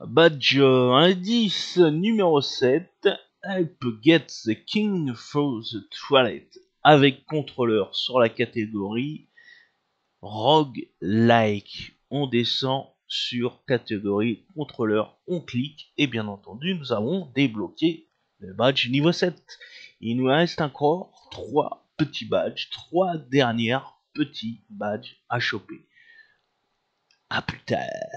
Badge euh, indice numéro 7. Help get the king through the toilet. Avec contrôleur sur la catégorie Rogue Like. On descend sur catégorie contrôleur, on clique et bien entendu nous avons débloqué le badge niveau 7. Il nous reste encore 3 petits badges, 3 dernières petits badges à choper. A plus tard.